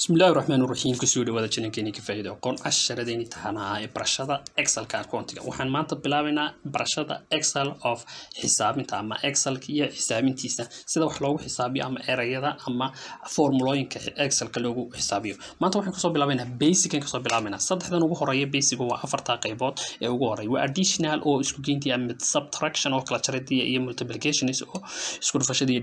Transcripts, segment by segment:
bismillahi raxmaan raxiim ku soo dhawaada janankeeni ka faa'iido aqoon casharadeenii taxanaha ee barashada excelka accountiga waxaan maanta bilaabaynaa barashada excel of xisaabinta ama excelka iyo xisaabintiisa. Sida wax loogu xisaabiyo ama erayada ama formulooyinka excelka loogu xisaabiyo. Maanta waxaan ka soo bilaabaynaa basican ka soo bilaabaynaa. Saddexdan ugu horreeya basic waa afarta qaybood ee ugu horreeya waa additional oo isku geyntii ama subtraction oo kala iyo multiplications oo isku dhufashadii iyo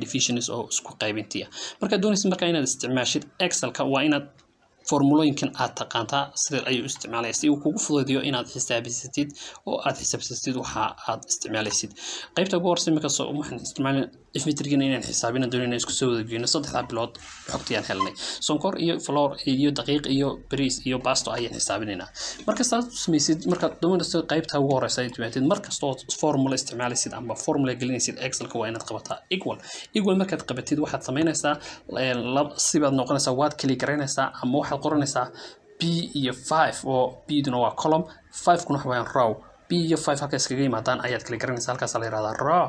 oo isku qaybintii markaad doonaysid markaa inaad isticmaashid excelka waa inaad formulooyinkan aad taqaantaa sida ayuu isticmaalaya si uu kugu fududyo inaad xisaabisatid oo aad xisaabsatid waxa aad isticmaalaysid. Qaybta ugu horeysa iminka soo waxaan isticmaalin ifmitrigina inaan xisaabina doonina isku soo wada geyno saddexdaa bilood xogtiyaan helnay sonkor iyo floor iyo daqiiq iyo bariis iyo basto ayaan xisaabinaynaa. Markastaad samaysid markaad doonaysid qaybta ugu horeysa ay timaatid markastoo formula isticmaalaysid ama formula gelinaysid excelka waa inaad qabataa equal. Equal markaad qabatid waxaad samaynaysaa sibaad noqonaysaa waad garaynaysaa ama waxaad qoranaysaa b iyo five oo b-duna waa column. Five kuna waxa weyaan row. B iyo five halka iskaga yimaadaan ayaad kala garanaysaa halkaasa la yihahdaa raw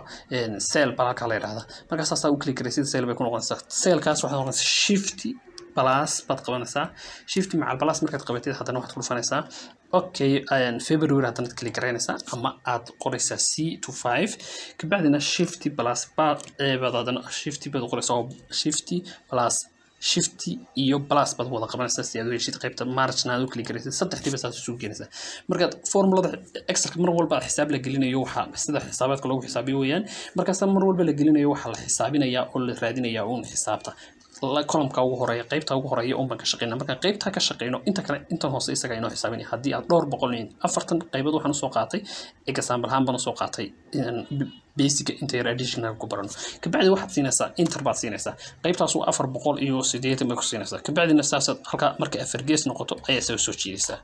cell baa halkaa la yihahdaa markaas saasaa u kala garaysid cell bay ku noqonaysaa. Cellkaas waxaad noqonaysaa shifty plus baad qabanaysaa. Shifty macal plus markaad qabatid haddana waxaad ku dhufanaysaa. Okay february haddana kala garaynaysaa ama aad qoraysaa c to five. Kabacdina shifty plus baad haddana shifty baad qoraysaa oo shifty plus shifty iyo plus baad wada qabanaysaa si aad u heshid qaybta margna aad u kala garaysid saddexdiiba saas isugu keenaysaa. Markaad formulada excelka mar walba xisaab la gelinayo waxaa sida xisaabaadka loogu xisaabiyo weeyaan markaasta mar walba la gelinayo waxaa la xisaabinayaa oo la raadinayaa uun xisaabta. Columka ugu horreeya qaybta ugu horreeya un ka shaqeyna markaan qaybtaa ka shaqeyno inta kale intan hoose isaga inoo xisaabinaya. Haddii aad dhowr boqol afartan qaybood waxaan u soo qaatay example ahaan baan u soo qaatay basic inta additional ku barano kabacdi waxaad siinaysaa inter baad siinaysaa. Qaybtaas waa afar boqol iyo sideetan bay ku siinaysaa. Kabacdina saasaad halkaa markay afar noqoto ayaa soo soo jiidaysaa.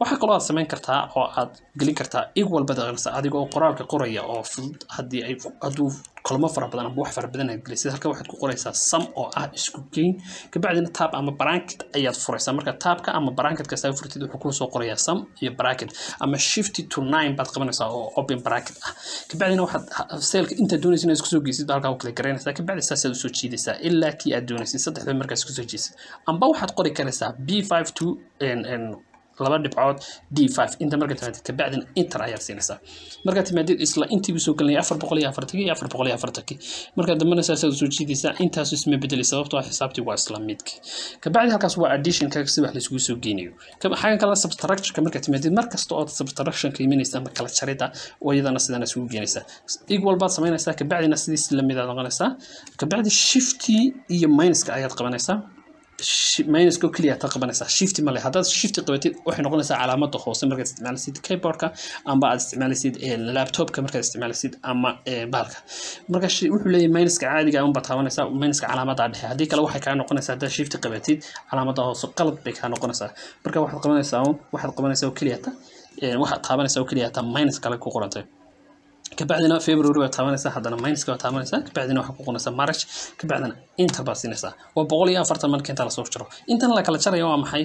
Waxaa kaloo aad samayn kartaa oo aad gelin kartaa baad aqrinaysaa adigoo qoraalka qoraya oo fudud haddii ay hadduu kulmo fara badan ama wax fara badan aad gelisay halka waxaad ku qoraysaa sum oo ah isku geyn. Kabacdina tab ama bracket ayaad furaysaa. Marka tabka ama bracket kasta furtid wuxuu kuu soo qorayaa sum iyo bracket ama shifty to nine baad qabanaysaa oo open bracket ah. Kabacdina waxaad seelka intaad doonaysid inaad isku soo geysid halkaa u kala garaynaysaa kabacdi saasaad u soo jiidaysaa ilaa kii aad doonaysid saddexda markaas isku soo jeesid amba waxaad qori karaysaa b five two laba dhibcood d five inta marka timaadid kabacdina inter ayaad siinaysaa markaad timaadid isla intiibu soo gelinaya afar boqol iyo afartankii iyo afar boqol iyo afartankii markaad dambana saasaad u soo jiidaysaa intaasu isma bedelay sababtoo ah xisaabtii waa isla midki. Kabacdi halkaas waa additionka si wax laisugu soo geynayo. Xagan kale subtractionka markaad timaadid mar ood subtractionka imanaysa ama kala jarida oo iyadana sidana isugu geenaysaa equal baad samaynaysaa kabacdina sidiis la mid aad noqonaysaa kabacdi shifty iyo minuska ayaad qabanaysaa minuska keliya aad qabanaysaa. Shifty male haddaad shifty qabatid waxay noqonaysaa calaamada hoose. Markaad isticmaalaysid keyboardka amba aad isticmaalaysid laptopka markaad isticmaalaysid ama baalka. Marka wuxuu leeyahay minuska caadiga unbaad taabanaysaa minuska calaamada dhexe. Haddii kale waxay kaa noqonaysaa haddaad shifty qabatid calaamada hoose qalad bay kaa noqonaysaa. Marka waxaad qabanaysaa waxaad qabanaysaa oo keliyata waxaad taabanaysaa oo keliyata minus kale ku qorantay kabacdina february baad taabanaysaa haddana minuska baad taabanaysaa kabacdina waxaad ku qonaysaa march kabacdina inter baad siinaysaa waa boqol iyo afartan marka inta la soo jiro intan la kala jaraya waa maxay?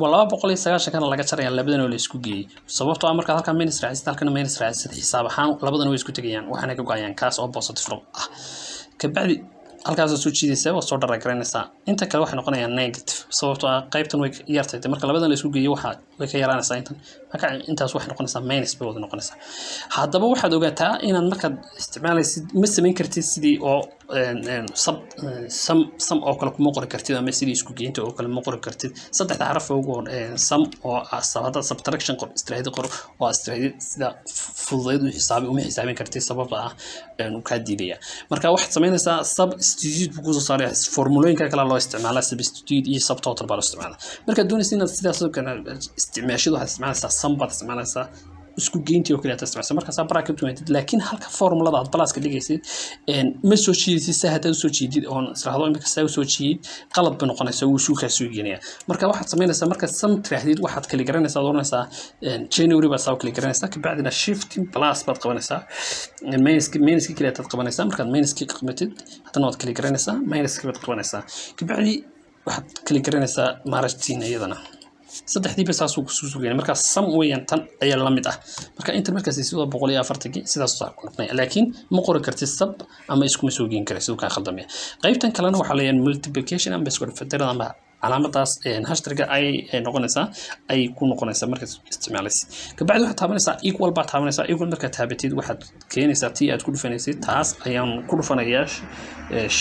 Waa laba boqol iyo sagaashan kana laga jaraya labadan oo la isku geeyey sababtoo ah markaad halkaa minus raacisid halkana minus raacisid xisaab ahaan labadan way isku tegayaan waxaana ka go'ayaan kaas oo positive ah. Kabacdi halkaasoo soo waad soo dharagaraynaysaa inta kale waxay noqonayaan negative sababtoo ah qaybtan way yartay marka labadan la geeyo waxaa way ka yaraanaysaa intan. Marka intaas waxay noqonaysaa minus bay wada noqonaysaa. Haddaba waxaad ogaataa inaad markaad isticmaalaysid ma samayn kartid sidii oo sab sam sam oo kale kuma qori kartid ama sidii isku geynta oo kale ma qori kartid. Saddexda xaraf ugu sam oo ah haddaad subtraction qor istiraahidi qor oo istiraahidi sida fududeyd u xisaabi uma xisaabin kartid sababta ah kaa diidaya marka waxaad samaynaysaa sub substitute buu ku soo saaray formulooyinka kale loo isticmaalaa substitute iyo subtotal baa loo isticmaalaa markaad doonaysa inaad sidaas oo kale isticmaashid waxaad isticmaalaysaa sum baad isticmaalaysaa isku geyntii oo kale aad isticmaalaysaa markaasaa bracket tumatid laakiin halka formulada aad balaaska dhigaysid ma soo jiidid saa haddaad u soo jiidid oon israahdo imika u soo jiid qalad bay noqonaysaa wuu suukaa soo geenaya marka waxaad samaynaysaa markaad sum tiraahdid waxaad kali garanaysaa ad oranaysaa january baad saa kali garanaysaa kabacdina shifting plus baad qabanaysaa. Minuski minuski keliya aad qabanaysaa markaad minuski qabatid haddana waad kali garanaysaa minuski baad qabanaysaa. Kabacdi waxaad kali garanaysaa maarajtiin iyadana saddexdiiba saasuu kusuu sugaya markaa sam weeyaan tan ayaa la mid ah. Marka inta markaas sidoo boqol iyo afartankii sidaas saa ku noqonaya. Laakiin ma qori kartid sab ama iskuma soo geen kara siduu kaa khaldamaya qaybtan kalena waxaa leeyahay multiplication amba isku dhafaddarada ama calaamadaas hashtriga ay noqonaysaa ay ku noqonaysaa markaad isticmaalaysid. Kabacdi waxaad taabanaysaa equal baad taabanaysaa equal markaad taabatid waxaad keenaysaa tii aad ku dhufanaysid taas ayaan ku dhufanayaa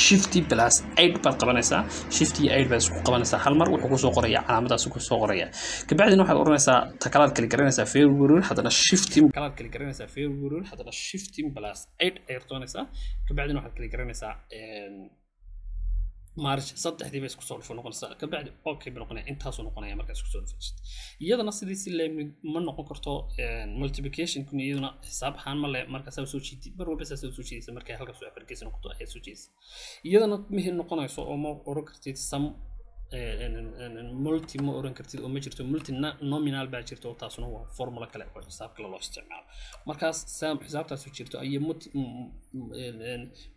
shifty plus eight baad qabanaysaa shifty eight baad isku qabanaysaa. Hal mar wuxuu ku soo qoraya calaamadaas ku soo qoraya. Kabacdina waxaad oranaysaa takalaad kali garanaysaa february haddana shifting kalaad kali garanaysaa february haddana shifting plus eight ayaad qabanaysaa kabacdina waxaad kali garanaysaa march saddexdii isku soo dhufo noqonaysaa kabacdi okay bay noqonaya intaasuu noqonaya markaa isku soo dhufaysid iyadana sidii si leemid ma noqon karto multiplicationkun iyaduna xisaab ahaan ma le markaa saa soo jiidid mar walba saa soo jiidaysa markay halkaas afargeys noqoto ayaad soo jiidaysa iyadana mihir noqonayso oo ma oran kartid some multi ma oran kartid oo ma jirto multi nominal baa jirto oo taasuna waa formula kale oo xisaab kale loo isticmaalo markaas saa xisaabtaas jirto iyo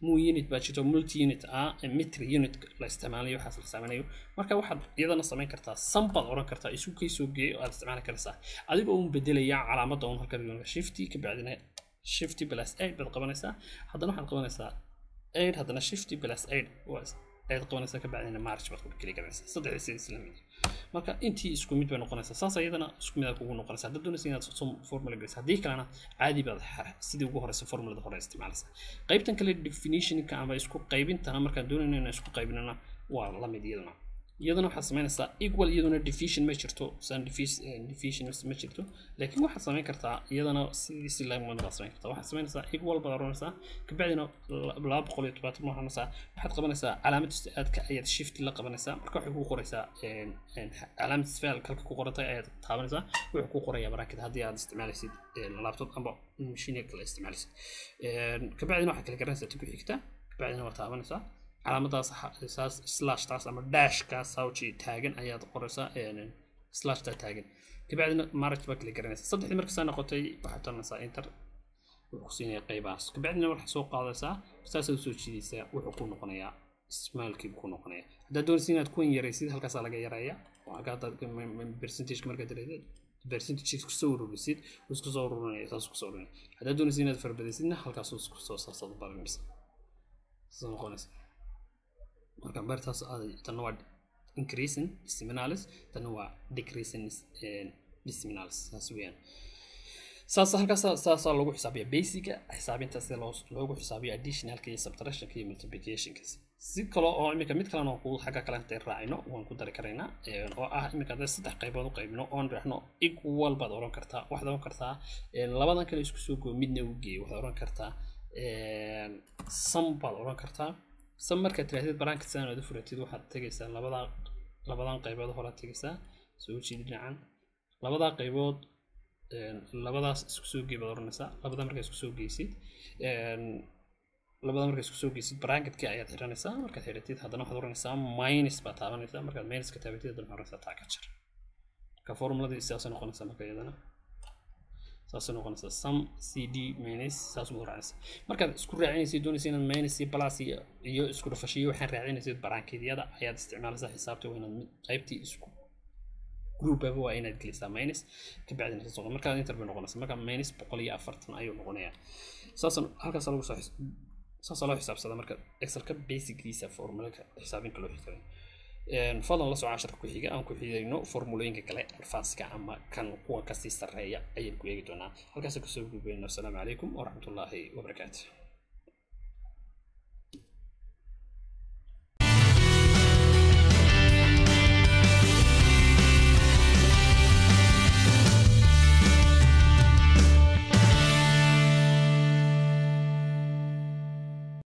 mu unit baa jirto multi unit ah metri unit la isticmaalayo waxaas la samaynayo marka waxaad iyadana samayn kartaa sam baad oran kartaa isu kay soo geeyo oo aad isticmaali karaysaa adigoo un bedelaya calaamadda un halka shifty kabacdina shifty plus eight baad qabanaysaa haddana waxaad qabanaysaa eight haddana shifty plus eight ayaad qabanaysaa ka bacdina march baad ku keli saddexda sida isla mid. Marka intii isku mid bay noqonaysaa. Saas ayadana isku mid aad kugu noqonaysaa. Haddaad doonaysa inaad formula geliso haddii kalena caadi baad sidii ugu horeysa formulada hore isticmaalaysaa. Qaybtan kale definitionka ama isku qaybintana markaan doonayno inaan isku qaybinana waa la mid iyadana waxaad samaynaysaa equal iyaduna division ma jirto san division ma jirto. Laakiin waxaad samayn kartaa iyadana sidii si la mid baad kartaa. Waxaad samaynaysaa equal baad oranaysaa kabacdina laba boqol iyo tobaatan noqonaysaa waxaad qabanaysaa calaamad aadka ayaad shift la qabanaysaa. Marka waxay ku qoraysaa calaamad isfaal kalka ku qorantay ayaad taabanaysaa. Wuxuu ku qorayaa baraakid haddii aad isticmaalaysid laptop amba machine kale isticmaalaysid. Kabacdina waxaad kala garanaysaa ti ku xigta. Kabacdina waad taabanaysaa calaamadaas saas slashtaas ama dashkaas hawji taagan ayaad qoraysaa slashtaa taagan. Kabacdina maraj baa kala garanaysaa saddexdii markasaa noqotay waxaad taranaysaa inter wuxuu kusiinaya qaybahaas. Kabacdina waxaad soo qaadaysaa saasaad u soo jiidaysaa wuxuu ku noqonayaa ismaalkii ku noqonaya haddaad doonaysa inaad kuwan yaraysid halkaasaa laga yaraya percentageka markaad yaraysid percentage isku soo ururisid isku ururinaya saas isku soo ururinaya haddaad doonaysa inaad farbadaysidna halkaas isku soo saasaad baranaysa saas noqonaysa marka beertaas tan waa increasing disseminalis tan waa decreasing disseminalis. Saas weeyaan saas halkaas saasaa lagu xisaabiya basiga xisaabinta sida loogu xisaabiyo additionalka iyo subtractionka iyo multiplicationka si kale oo iminka mid kalena ku xagga kale intay raacino waan ku dari karaynaa oo ah iminka hadday saddex qaybood u qaybino oon raxno equal baad oran kartaa waxaad oran kartaa labadan kale isku soo goo midna u geey waxaad oran kartaa sam baad oran kartaa sam markaad tirahdid baraanka sidaan aad u furatid waxaad tegaysaa labadaa labadan qaybood horaad tegaysaa soo jeedi dhinacan labadaa qaybood labadaas isku soo gey baad oranaysaa. Labada markaa isku soo geysid labada markaa isku soo geysid bracketkii ayaad xiranaysaa. Markaad xiratid haddana waxaad oranaysaa minus baad taabanaysaa. Markaad minuska taabatid haddana waxaad oranaysaa taa marka formuladii sidaasay noqonaysaa marka iyadana saasay noqonaysaa sum c d minus saas ugu raacaysa markaad isku raacinaysid doonaysa inaad minus iyo plus iyo iyo isku dhufashiyo waxaan raacinaysid barankeedyada ayaad isticmaalaysaa xisaabta waa inaad qaybtii isku groupaba waa inaad gelisaa minus. Kabacdina saas noqon markaa inter bay noqonaysaa marka minus boqol iyo afartan ayuu noqonayaa. Saasan halkaas lagu soo saasaa loo xisaabsadaa marka excelka basicgiisa formulaka xisaabinka loo xisaabin fadlan la soco casharka ku xiga aan ku xigayno formulooyinka kale advanceka ama kan kuwa ka sii sarreeya ayaan ku eegi doonaa. Halkaas ka soo gudbayno asalaamu calaykum waraxmatullaahi wabarakaatu